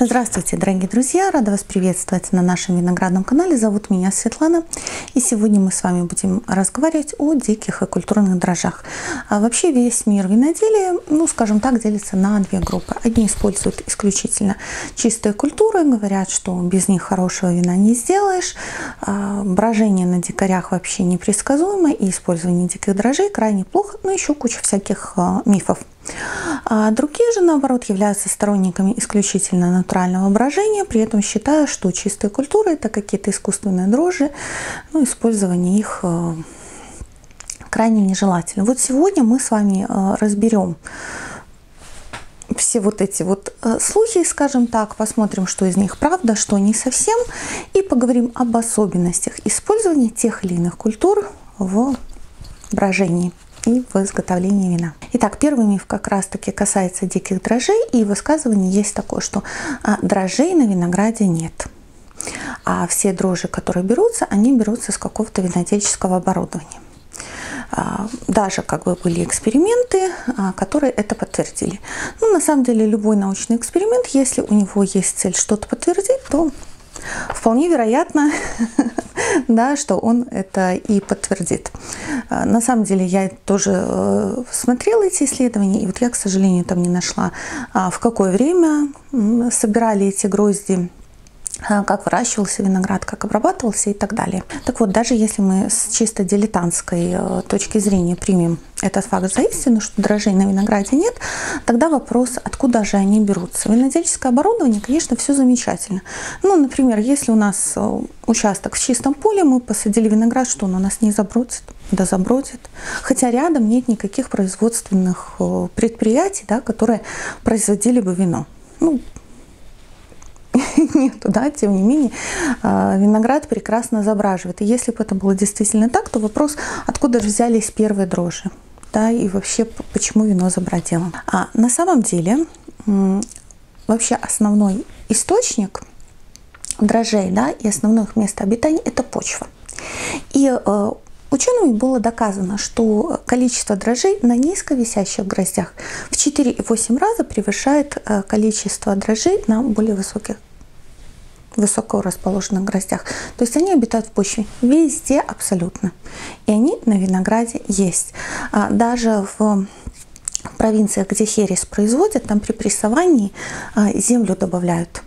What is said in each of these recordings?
Здравствуйте, дорогие друзья! Рада вас приветствовать на нашем виноградном канале. Зовут меня Светлана. И сегодня мы с вами будем разговаривать о диких и культурных дрожжах. А вообще весь мир виноделия, ну, скажем так, делится на две группы. Одни используют исключительно чистые культуры, говорят, что без них хорошего вина не сделаешь. А, брожение на дикарях вообще непредсказуемо, и использование диких дрожжей крайне плохо, но еще куча всяких а, мифов. А другие же, наоборот, являются сторонниками исключительно натурального брожения, при этом считая, что чистые культуры – это какие-то искусственные дрожжи, ну, использование их э, крайне нежелательно. Вот сегодня мы с вами э, разберем все вот эти вот э, слухи, скажем так, посмотрим, что из них правда, что не совсем, и поговорим об особенностях использования тех или иных культур в брожении и в изготовлении вина. Итак, первый миф как раз-таки касается диких дрожжей, и высказывание есть такое, что а, дрожжей на винограде нет. А все дрожжи, которые берутся, они берутся с какого-то винодельческого оборудования. А, даже как бы были эксперименты, а, которые это подтвердили. Ну, на самом деле, любой научный эксперимент, если у него есть цель что-то подтвердить, то вполне вероятно, да, что он это и подтвердит. А, на самом деле я тоже э, смотрела эти исследования, и вот я, к сожалению, там не нашла, а, в какое время собирали эти грозди как выращивался виноград, как обрабатывался и так далее. Так вот, даже если мы с чисто дилетантской э, точки зрения примем этот факт за истину, что дрожжей на винограде нет, тогда вопрос, откуда же они берутся. Винодельческое оборудование, конечно, все замечательно. Ну, например, если у нас э, участок в чистом поле, мы посадили виноград, что он у нас не забродит? Да забродит. Хотя рядом нет никаких производственных э, предприятий, да, которые производили бы вино. Ну, нету, да, тем не менее, а, виноград прекрасно забраживает. И если бы это было действительно так, то вопрос, откуда же взялись первые дрожжи, да, и вообще почему вино забродело. А на самом деле, вообще основной источник дрожжей, да, и основное их место обитания – это почва. И э, Учеными было доказано, что количество дрожжей на низковисящих гроздях в 4,8 раза превышает э, количество дрожжей на более высоких высоко расположенных гроздях. То есть они обитают в почве везде абсолютно. И они на винограде есть. А даже в провинциях, где херес производят, там при прессовании а, землю добавляют.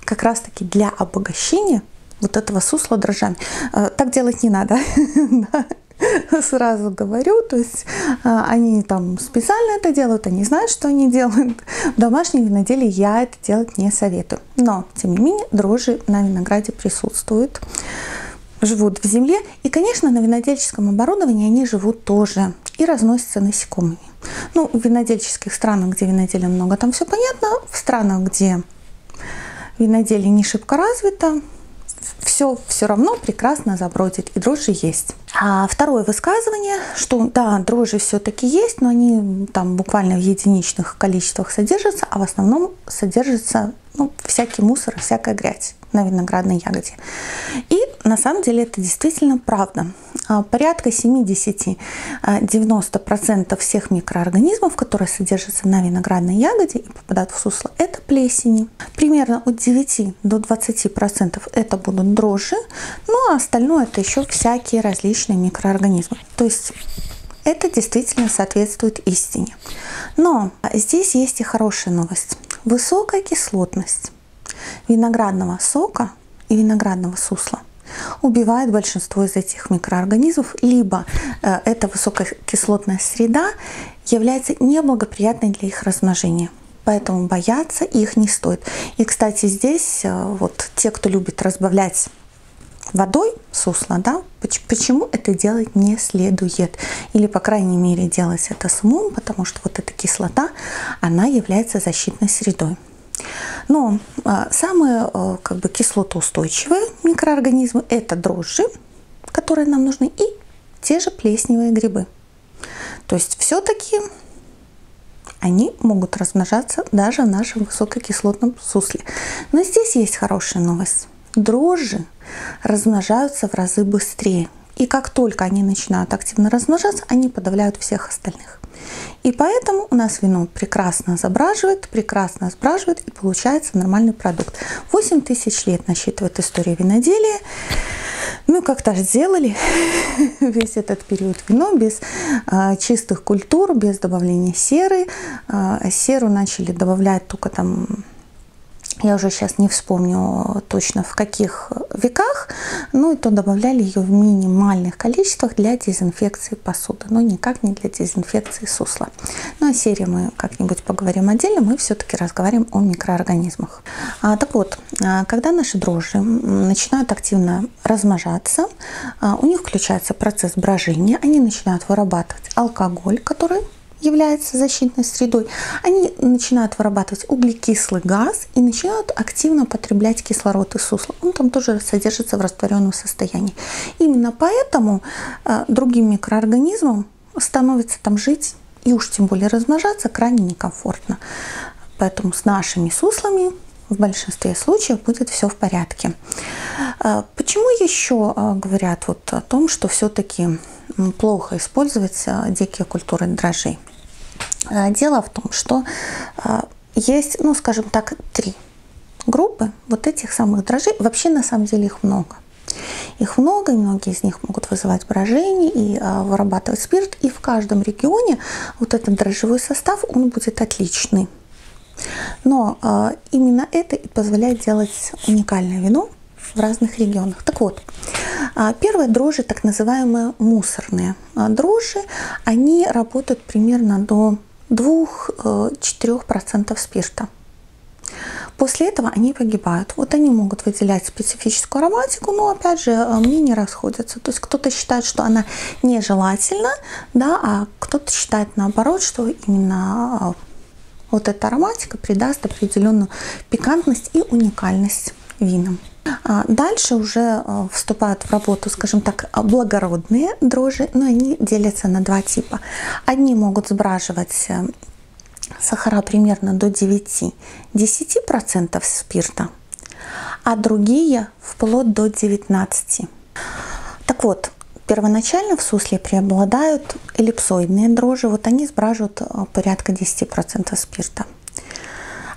Как раз таки для обогащения вот этого сусла дрожжами. Э, так делать не надо. Сразу говорю, то есть э, они там специально это делают, они знают, что они делают. В домашнем виноделии я это делать не советую. Но, тем не менее, дрожжи на винограде присутствуют живут в земле. И, конечно, на винодельческом оборудовании они живут тоже и разносятся насекомыми. Ну, в винодельческих странах, где виноделия много, там все понятно. В странах, где виноделие не шибко развито, все все равно прекрасно забродит, и дрожжи есть. А второе высказывание, что да, дрожжи все-таки есть, но они там буквально в единичных количествах содержатся, а в основном содержится ну, всякий мусор, всякая грязь на виноградной ягоде. И на самом деле это действительно правда. А, порядка 70-90% а, всех микроорганизмов, которые содержатся на виноградной ягоде и попадают в сусло, это плесени. Примерно от 9 до 20% это будут дрожжи, ну а остальное это еще всякие различные микроорганизмы. То есть это действительно соответствует истине. Но здесь есть и хорошая новость. Высокая кислотность виноградного сока и виноградного сусла убивает большинство из этих микроорганизмов, либо э, эта высококислотная среда является неблагоприятной для их размножения. Поэтому бояться их не стоит. И, кстати, здесь э, вот те, кто любит разбавлять водой сусло, да, почему это делать не следует. Или, по крайней мере, делать это с умом, потому что вот эта кислота, она является защитной средой. Но а, самые а, как бы кислотоустойчивые микроорганизмы – это дрожжи, которые нам нужны, и те же плесневые грибы. То есть все-таки они могут размножаться даже в нашем высококислотном сусле. Но здесь есть хорошая новость. Дрожжи размножаются в разы быстрее. И как только они начинают активно размножаться, они подавляют всех остальных. И поэтому у нас вино прекрасно забраживает, прекрасно сбраживает и получается нормальный продукт. 8 тысяч лет насчитывает история виноделия. Ну, как-то сделали весь этот период вино без а, чистых культур, без добавления серы. А, серу начали добавлять только там я уже сейчас не вспомню точно в каких веках, ну и то добавляли ее в минимальных количествах для дезинфекции посуды, но никак не для дезинфекции сусла. Ну о серии мы как-нибудь поговорим отдельно, мы все-таки разговариваем о микроорганизмах. А, так вот, а, когда наши дрожжи начинают активно размножаться, а, у них включается процесс брожения, они начинают вырабатывать алкоголь, который является защитной средой, они начинают вырабатывать углекислый газ и начинают активно потреблять кислород из сусла. Он там тоже содержится в растворенном состоянии. Именно поэтому э, другим микроорганизмам становится там жить и уж тем более размножаться крайне некомфортно. Поэтому с нашими суслами в большинстве случаев будет все в порядке. Э, почему еще э, говорят вот о том, что все-таки плохо использовать дикие культуры дрожжей? Э, дело в том, что э, есть, ну, скажем так, три группы вот этих самых дрожжей. Вообще, на самом деле, их много. Их много, и многие из них могут вызывать брожение и э, вырабатывать спирт. И в каждом регионе вот этот дрожжевой состав, он будет отличный. Но э, именно это и позволяет делать уникальное вино в разных регионах. Так вот, а, первые дрожжи, так называемые мусорные дрожжи, они работают примерно до 2-4% спирта. После этого они погибают. Вот они могут выделять специфическую ароматику, но опять же э, мнения расходятся. То есть кто-то считает, что она нежелательна, да, а кто-то считает наоборот, что именно э, вот эта ароматика придаст определенную пикантность и уникальность винам. А дальше уже э, вступают в работу, скажем так, благородные дрожжи, но они делятся на два типа. Одни могут сбраживать э, сахара примерно до 9-10% спирта, а другие вплоть до 19%. Так вот, первоначально в сусле преобладают эллипсоидные дрожжи, вот они сбраживают э, порядка 10% спирта.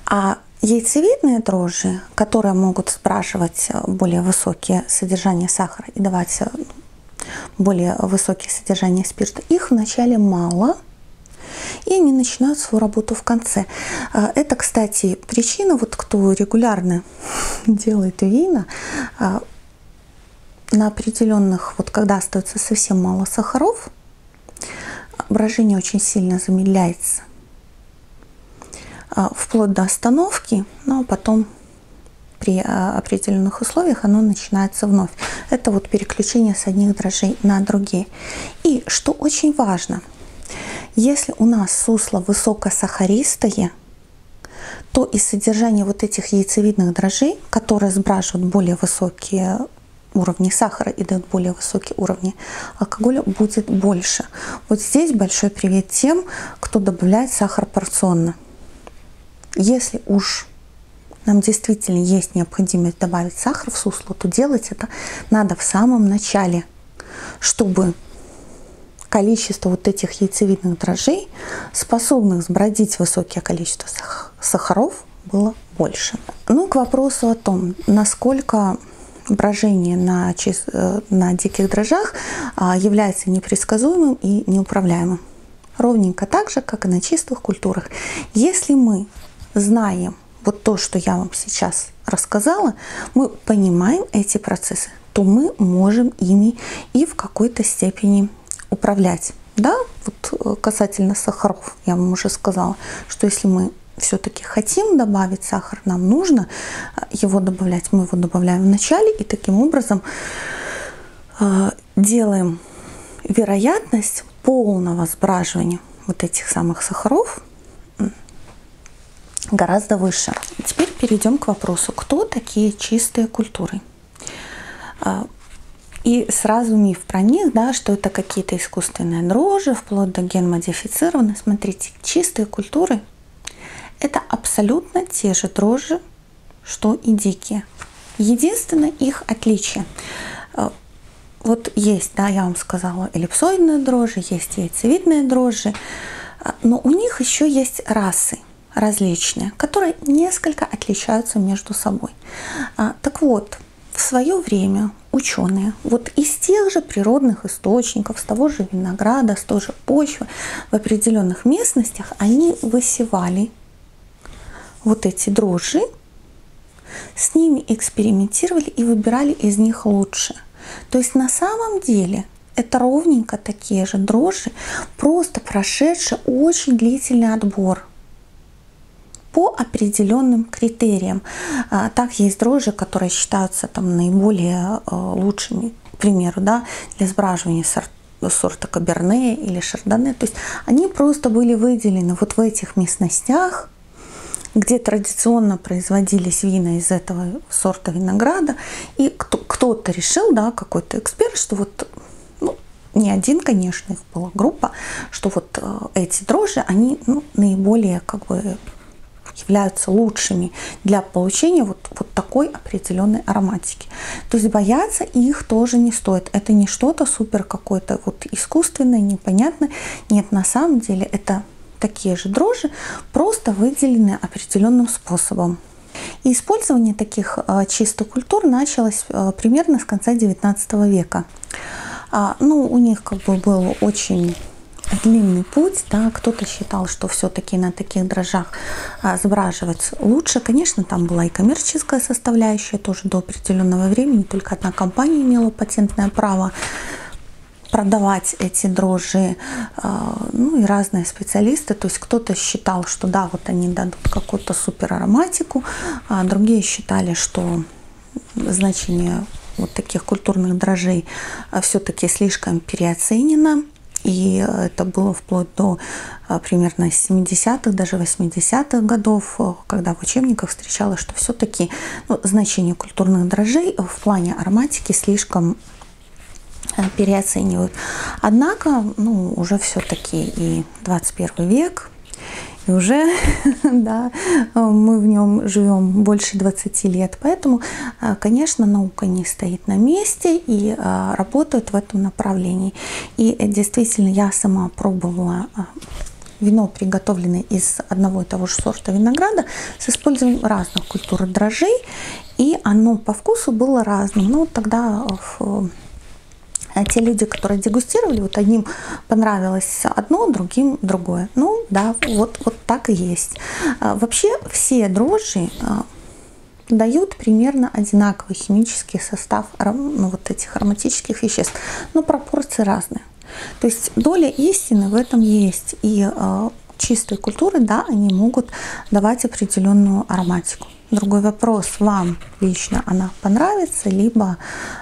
А Яйцевидные дрожжи, которые могут спрашивать э, более высокие содержания сахара и давать э, более высокие содержания спирта, их вначале мало, и они начинают свою работу в конце. Э, это, кстати, причина, вот кто регулярно делает вина, на определенных, вот когда остается совсем мало сахаров, брожение очень сильно замедляется. А, вплоть до остановки, но потом при а, определенных условиях оно начинается вновь. Это вот переключение с одних дрожжей на другие. И что очень важно, если у нас сусло высокосахаристое, то и содержание вот этих яйцевидных дрожжей, которые сбраживают более высокие уровни сахара и дают более высокие уровни алкоголя, будет больше. Вот здесь большой привет тем, кто добавляет сахар порционно. Если уж нам действительно есть необходимость добавить сахар в сусло, то делать это надо в самом начале, чтобы количество вот этих яйцевидных дрожжей, способных сбродить высокое количество сахаров, было больше. Ну, к вопросу о том, насколько брожение на, э, на диких дрожжах а, является непредсказуемым и неуправляемым. Ровненько так же, как и на чистых культурах. Если мы знаем вот то, что я вам сейчас рассказала, мы понимаем эти процессы, то мы можем ими и в какой-то степени управлять. Да, вот э, касательно сахаров, я вам уже сказала, что если мы все-таки хотим добавить сахар, нам нужно э, его добавлять, мы его добавляем в начале и таким образом э, делаем вероятность полного сбраживания вот этих самых сахаров гораздо выше. Теперь перейдем к вопросу, кто такие чистые культуры? А, и сразу миф про них, да, что это какие-то искусственные дрожжи, вплоть до ген-модифицированные. Смотрите, чистые культуры – это абсолютно те же дрожжи, что и дикие. Единственное их отличие. А, вот есть, да, я вам сказала, эллипсоидные дрожжи, есть яйцевидные дрожжи, но у них еще есть расы различные, которые несколько отличаются между собой. Так вот, в свое время ученые вот из тех же природных источников, с того же винограда, с той же почвы, в определенных местностях они высевали вот эти дрожжи, с ними экспериментировали и выбирали из них лучше. То есть на самом деле это ровненько такие же дрожжи, просто прошедшие очень длительный отбор по определенным критериям. А, так есть дрожжи, которые считаются там наиболее э, лучшими, к примеру, да, для сбраживания сорта сорта Каберне или Шардоне. То есть они просто были выделены вот в этих местностях, где традиционно производились вина из этого сорта винограда. И кто-то решил, да, какой-то эксперт, что вот ну, не один, конечно, их была группа, что вот э, эти дрожжи, они ну, наиболее как бы являются лучшими для получения вот, вот такой определенной ароматики. То есть бояться их тоже не стоит. Это не что-то супер какое-то вот искусственное, непонятное. Нет, на самом деле это такие же дрожжи, просто выделены определенным способом. И использование таких э, чистых культур началось э, примерно с конца XIX века. А, ну, у них как бы был очень длинный путь, да, кто-то считал, что все-таки на таких дрожжах а, сбраживать лучше. Конечно, там была и коммерческая составляющая тоже до определенного времени, только одна компания имела патентное право продавать эти дрожжи, а, ну и разные специалисты. То есть кто-то считал, что да, вот они дадут какую-то супер ароматику, а другие считали, что значение вот таких культурных дрожжей а, все-таки слишком переоценено. И это было вплоть до а, примерно 70-х, даже 80-х годов, когда в учебниках встречалось, что все-таки ну, значение культурных дрожжей в плане ароматики слишком Э, переоценивают. Однако, ну, уже все-таки и 21 век, и уже да, мы в нем живем больше 20 лет. Поэтому, э, конечно, наука не стоит на месте и э, работает в этом направлении. И действительно, я сама пробовала вино, приготовленное из одного и того же сорта винограда, с использованием разных культур дрожжей, и оно по вкусу было разным. Ну, тогда а те люди, которые дегустировали, вот одним понравилось одно, другим другое. Ну да, вот, вот так и есть. А, вообще все дрожжи а, дают примерно одинаковый химический состав ну, вот этих ароматических веществ, но пропорции разные. То есть доля истины в этом есть. И э, чистые культуры, да, они могут давать определенную ароматику. Другой вопрос, вам лично она понравится, либо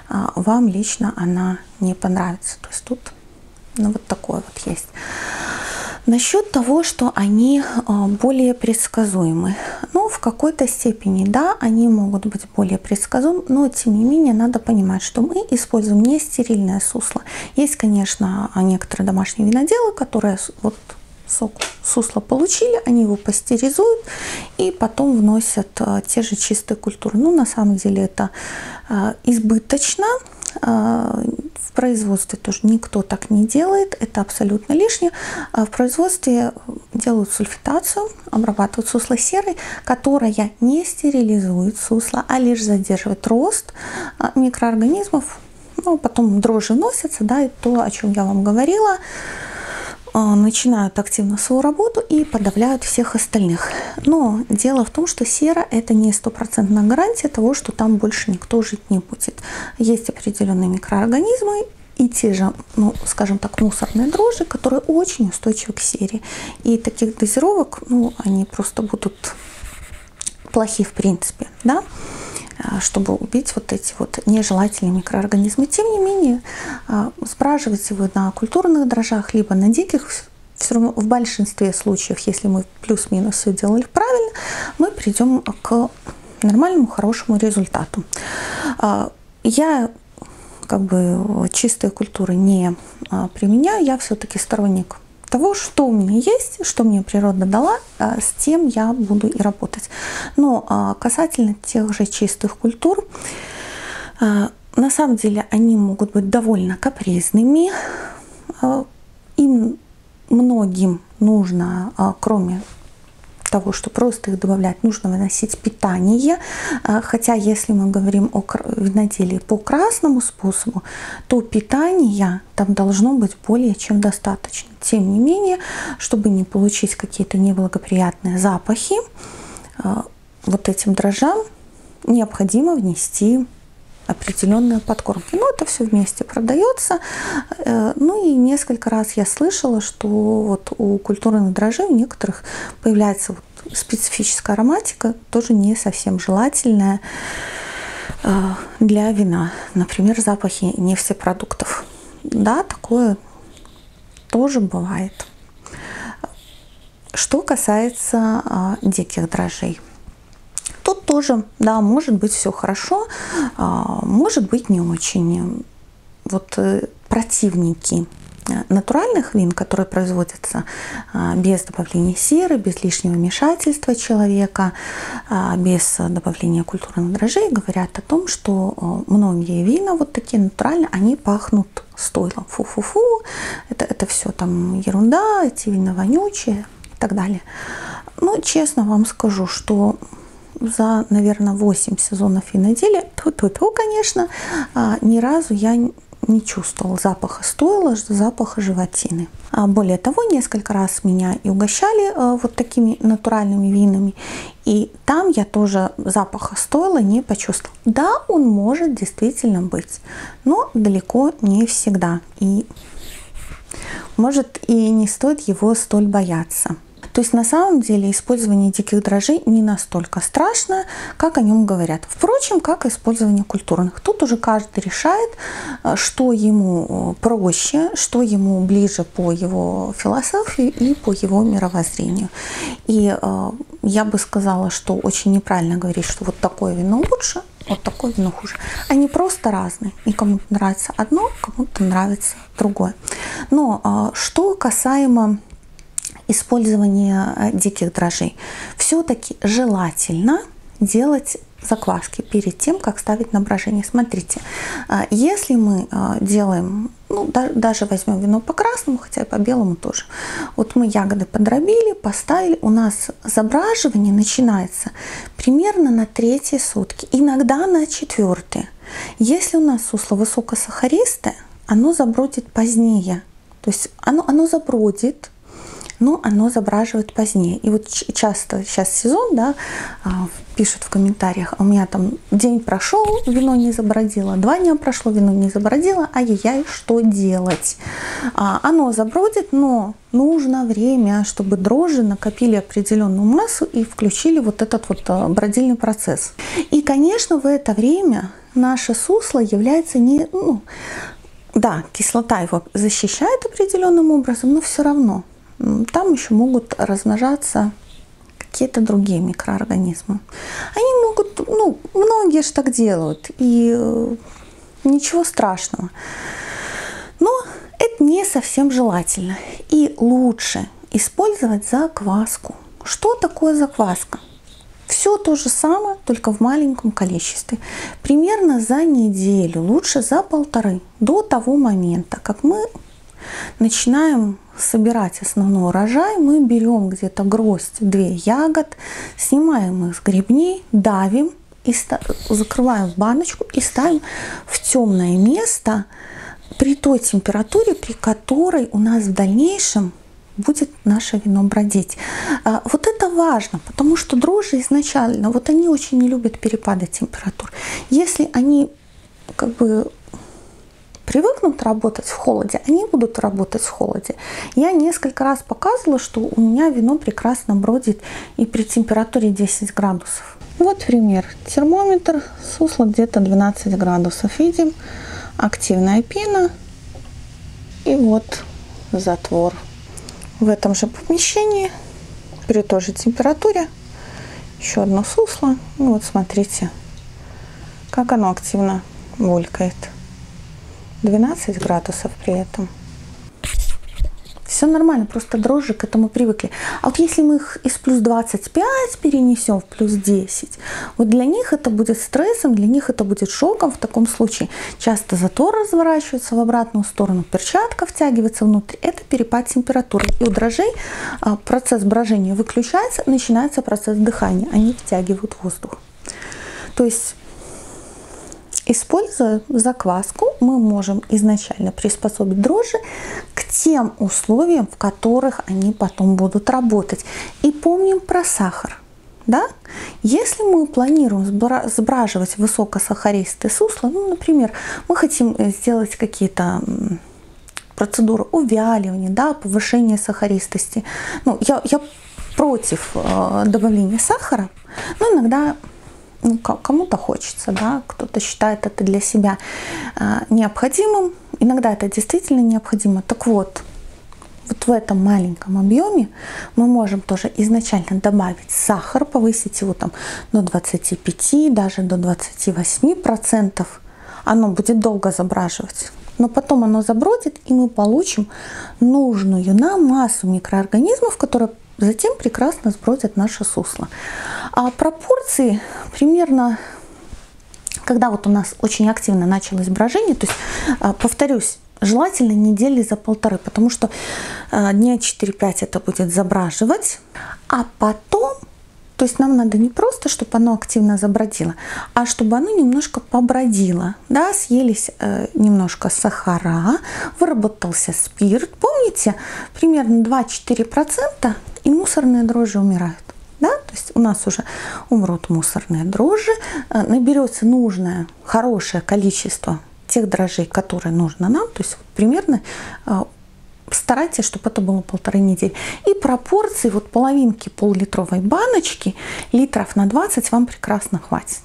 а, вам лично она не понравится. То есть тут ну, вот такое вот есть. Насчет того, что они а, более предсказуемы. Ну, в какой-то степени, да, они могут быть более предсказуемы, но тем не менее надо понимать, что мы используем не стерильное сусло. Есть, конечно, некоторые домашние виноделы, которые вот сок сусла получили, они его пастеризуют и потом вносят а, те же чистые культуры. Ну, на самом деле это а, избыточно. А, в производстве тоже никто так не делает, это абсолютно лишнее. В производстве делают сульфитацию, обрабатывают сусло серой, которая не стерилизует сусло, а лишь задерживает рост микроорганизмов. Ну, потом дрожжи носятся, да, и то, о чем я вам говорила, начинают активно свою работу и подавляют всех остальных. Но дело в том, что сера это не стопроцентная гарантия того, что там больше никто жить не будет. Есть определенные микроорганизмы, и те же, ну, скажем так, мусорные дрожжи, которые очень устойчивы к сере. И таких дозировок, ну, они просто будут плохи в принципе, да. А, чтобы убить вот эти вот нежелательные микроорганизмы. Тем не менее, а, спраживайте вы на культурных дрожжах, либо на диких, все равно в большинстве случаев, если мы плюс-минус все делали правильно, мы придем к нормальному, хорошему результату. А, я как бы чистые культуры не применяю, я все-таки сторонник того, что у меня есть, что мне природа дала, а, с тем я буду и работать. Но а, касательно тех же чистых культур, а, на самом деле они могут быть довольно капризными. А, им многим нужно, а, кроме того, что просто их добавлять, нужно выносить питание. А, хотя если мы говорим о виноделии по красному способу, то питания там должно быть более чем достаточно. Тем не менее, чтобы не получить какие-то неблагоприятные запахи, вот этим дрожжам необходимо внести определенные подкормки. Ну, это все вместе продается. Э, ну и несколько раз я слышала, что вот у культурных дрожжей у некоторых появляется вот специфическая ароматика, тоже не совсем желательная э, для вина. Например, запахи нефтепродуктов. Да, такое тоже бывает. Что касается а, диких дрожжей. Тоже, да, может быть все хорошо, а, может быть не очень. Вот э, противники э, натуральных вин, которые производятся а, без добавления серы, без лишнего вмешательства человека, а, без добавления культурных дрожжей, говорят о том, что многие вина вот такие натуральные, они пахнут стойлом. Фу-фу-фу, это, это все там ерунда, эти вина вонючие и так далее. Но честно вам скажу, что за, наверное, 8 сезонов виноделия, ту-ту-ту, конечно, а, ни разу я не чувствовал запаха стойла, запаха животины. А более того, несколько раз меня и угощали а, вот такими натуральными винами, и там я тоже запаха стойла не почувствовал. Да, он может действительно быть, но далеко не всегда. И может и не стоит его столь бояться. То есть на самом деле использование диких дрожжей не настолько страшно, как о нем говорят. Впрочем, как использование культурных. Тут уже каждый решает, э, что ему э, проще, что ему ближе по его философии и по его мировоззрению. И э, я бы сказала, что очень неправильно говорить, что вот такое вино лучше, вот такое вино хуже. Они просто разные. И кому-то нравится одно, кому-то нравится другое. Но что касаемо использования э, диких дрожжей. Все-таки желательно делать закваски перед тем, как ставить на брожение. Смотрите, э, если мы э, делаем, ну, даже возьмем вино по красному, хотя и по белому тоже. Вот мы ягоды подробили, поставили, у нас забраживание начинается примерно на третьи сутки, иногда на четвертые. Если у нас сусло высокосахаристое, оно забродит позднее. То есть оно, оно забродит, но оно забраживает позднее. И вот часто сейчас сезон, да, а, пишут в комментариях, «А у меня там день прошел, вино не забродило, два дня прошло, вино не забродило, ай-яй-яй, что делать? А, оно забродит, но нужно время, чтобы дрожжи накопили определенную массу и включили вот этот вот бродильный процесс. И, конечно, в это время наше сусло является не, ну, да, кислота его защищает определенным образом, но все равно там еще могут размножаться какие-то другие микроорганизмы. Они могут, ну, многие же так делают, и э, ничего страшного. Но это не совсем желательно. И лучше использовать закваску. Что такое закваска? Все то же самое, только в маленьком количестве. Примерно за неделю, лучше за полторы, до того момента, как мы начинаем собирать основной урожай, мы берем где-то гроздь, две ягод, снимаем их с гребней, давим и закрываем в баночку и ставим в темное место при той температуре, при которой у нас в дальнейшем будет наше вино бродить. А, вот это важно, потому что дрожжи изначально, вот они очень не любят перепады температур. Если они как бы привыкнут работать в холоде, они будут работать в холоде. Я несколько раз показывала, что у меня вино прекрасно бродит и при температуре 10 градусов. Вот пример. Термометр, сусло где-то 12 градусов. Видим, активная пена и вот затвор. В этом же помещении при той же температуре еще одно сусло. И вот смотрите, как оно активно булькает. 12 градусов при этом. все нормально, просто дрожжи к этому привыкли. А вот если мы их из плюс 25 перенесем в плюс 10, вот для них это будет стрессом, для них это будет шоком в таком случае. Часто затор разворачивается в обратную сторону, перчатка втягивается внутрь, это перепад температуры. И у дрожжей а, процесс брожения выключается, начинается процесс дыхания, они втягивают воздух. То есть Используя закваску, мы можем изначально приспособить дрожжи к тем условиям, в которых они потом будут работать. И помним про сахар. Да? Если мы планируем сбраживать высокосахаристые сусла, ну, например, мы хотим э, сделать какие-то процедуры увяливания, да, повышения сахаристости. Ну, я, я против э, добавления сахара, но иногда ну, кому-то хочется, да, кто-то считает это для себя э, необходимым. Иногда это действительно необходимо. Так вот, вот в этом маленьком объеме мы можем тоже изначально добавить сахар, повысить его там до 25, даже до 28 процентов. Оно будет долго забраживать. Но потом оно забродит, и мы получим нужную нам массу микроорганизмов, которые затем прекрасно сбродят наше сусло. А пропорции примерно когда вот у нас очень активно началось брожение, то есть, а, повторюсь, желательно недели за полторы, потому что а, дня 4-5 это будет забраживать, а потом то есть нам надо не просто, чтобы оно активно забродило, а чтобы оно немножко побродило. Да, съелись э, немножко сахара, выработался спирт. Помните, примерно 2-4% и мусорные дрожжи умирают. Да? То есть у нас уже умрут мусорные дрожжи, э, наберется нужное, хорошее количество тех дрожжей, которые нужно нам, то есть примерно э, старайтесь, чтобы это было полторы недели. И пропорции, вот половинки пол-литровой баночки, литров на 20 вам прекрасно хватит.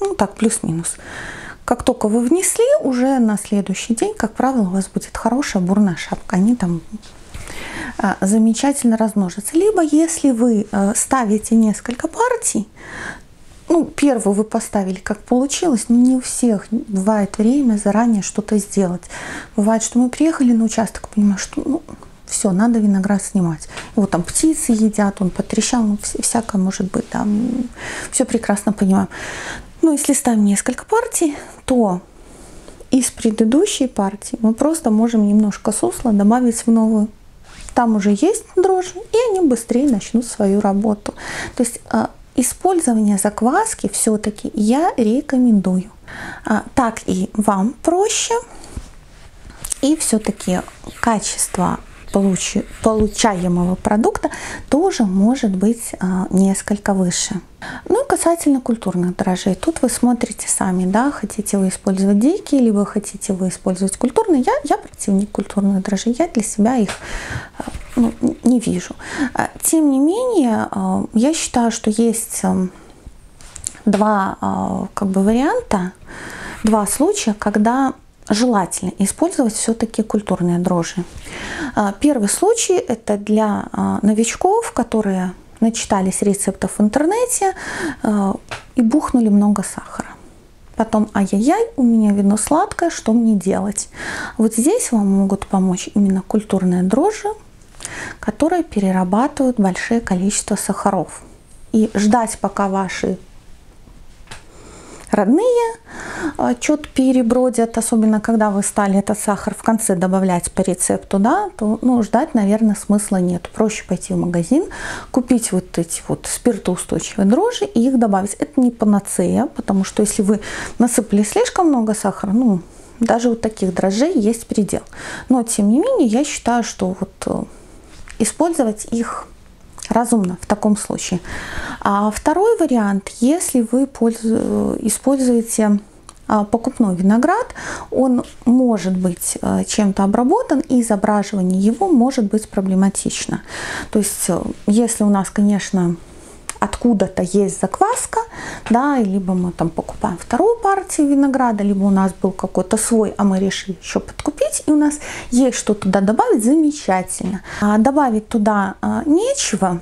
Ну так, плюс-минус. Как только вы внесли, уже на следующий день, как правило, у вас будет хорошая бурная шапка. Они там а, замечательно размножатся. Либо если вы э, ставите несколько партий, ну, первую вы поставили, как получилось, но не у всех бывает время заранее что-то сделать. Бывает, что мы приехали на участок, понимаем, что ну, все, надо виноград снимать. Вот там птицы едят, он потрещал, ну, всякое может быть, там все прекрасно понимаем. Но если ставим несколько партий, то из предыдущей партии мы просто можем немножко сусла добавить в новую. Там уже есть дрожжи, и они быстрее начнут свою работу. То есть а, Использование закваски все-таки я рекомендую. А, так и вам проще. И все-таки качество получаемого продукта тоже может быть а, несколько выше. Ну и касательно культурных дрожжей, тут вы смотрите сами, да, хотите вы использовать дикие, либо хотите вы использовать культурные. Я, я противник культурных дрожжей, я для себя их а, ну, не вижу. А, тем не менее, я считаю, что есть два как бы варианта, два случая, когда желательно использовать все-таки культурные дрожжи. Первый случай это для новичков, которые начитались рецептов в интернете и бухнули много сахара. Потом, ай-яй-яй, у меня вино сладкое, что мне делать? Вот здесь вам могут помочь именно культурные дрожжи, которые перерабатывают большое количество сахаров. И ждать, пока ваши родные а, что-то перебродят, особенно когда вы стали этот сахар в конце добавлять по рецепту, да, то ну, ждать, наверное, смысла нет. Проще пойти в магазин, купить вот эти вот спиртоустойчивые дрожжи и их добавить. Это не панацея, потому что если вы насыпали слишком много сахара, ну, даже у таких дрожжей есть предел. Но, тем не менее, я считаю, что вот э, использовать их разумно в таком случае. А второй вариант, если вы используете а, покупной виноград, он может быть э, чем-то обработан, и изображивание его может быть проблематично. То есть, э, если у нас, конечно, откуда-то есть закваска, да, либо мы там покупаем вторую партию винограда, либо у нас был какой-то свой, а мы решили еще подкупить, и у нас есть что туда добавить, замечательно. А добавить туда а, нечего,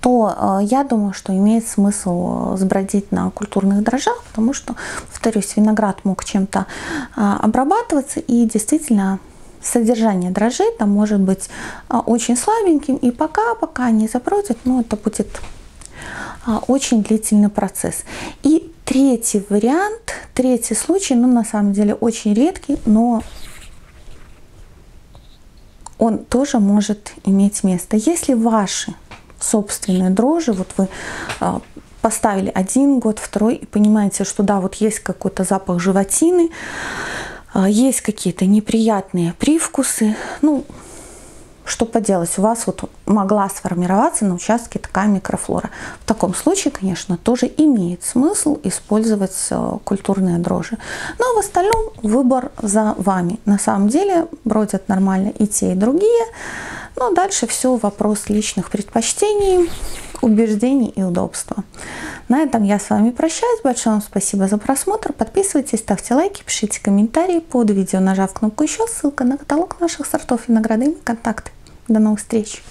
то а, я думаю, что имеет смысл сбродить на культурных дрожжах, потому что, повторюсь, виноград мог чем-то а, обрабатываться и действительно содержание дрожжей там может быть а, очень слабеньким, и пока, пока не забродят, ну, это будет а, очень длительный процесс. И третий вариант, третий случай, ну, на самом деле очень редкий, но он тоже может иметь место. Если ваши собственные дрожжи, вот вы а, поставили один год, второй, и понимаете, что да, вот есть какой-то запах животины, а, есть какие-то неприятные привкусы, ну, что поделать, у вас вот могла сформироваться на участке такая микрофлора. В таком случае, конечно, тоже имеет смысл использовать э, культурные дрожжи. Но в остальном выбор за вами. На самом деле бродят нормально и те, и другие. Но дальше все вопрос личных предпочтений, убеждений и удобства. На этом я с вами прощаюсь. Большое вам спасибо за просмотр. Подписывайтесь, ставьте лайки, пишите комментарии под видео, нажав кнопку еще. Ссылка на каталог наших сортов винограда и контакты. До новых встреч!